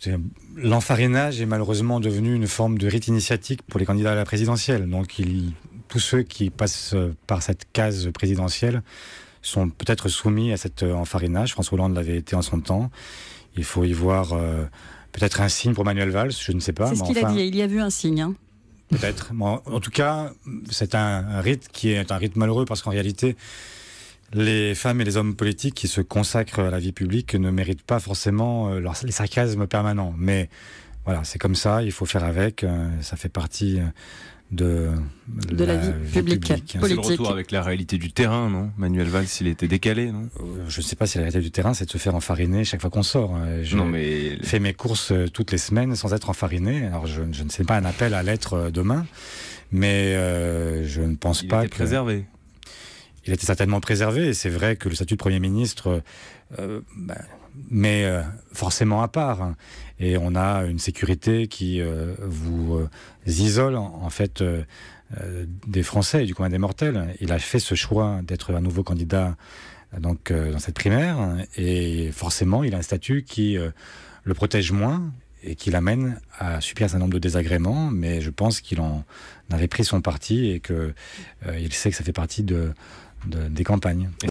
Écoutez, l'enfarinage est malheureusement devenu une forme de rite initiatique pour les candidats à la présidentielle. Donc, il, tous ceux qui passent par cette case présidentielle sont peut-être soumis à cet enfarinage. François Hollande l'avait été en son temps. Il faut y voir euh, peut-être un signe pour Manuel Valls, je ne sais pas. C'est ce qu'il a dit, il y a vu un signe. Hein. Peut-être. en, tout cas, c'est un, rite qui est un rite malheureux parce qu'en réalité, les femmes et les hommes politiques qui se consacrent à la vie publique ne méritent pas forcément euh, les sarcasmes permanents. Mais voilà, c'est comme ça, il faut faire avec. Euh, ça fait partie de, de la, vie, publique. C'est le retour avec la réalité du terrain, non? Manuel Valls, il était décalé, non? Euh, Je ne sais pas si la réalité du terrain, c'est de se faire enfariner chaque fois qu'on sort. Je mais... fais mes courses euh, toutes les semaines sans être enfariné. Alors, je, ne sais pas un appel à l'être euh, demain, mais je ne pense il pas était préservé. Il était certainement préservé, et c'est vrai que le statut de Premier ministre... Bah, mais euh, forcément à part. Hein. Et on a une sécurité qui euh, vous euh, isole en, fait des Français et du commun des mortels. Il a fait ce choix d'être un nouveau candidat donc dans cette primaire et forcément il a un statut qui le protège moins et qui l'amène à subir un certain nombre de désagréments, mais je pense qu'il en avait pris son parti et qu'il il sait que ça fait partie de, des campagnes.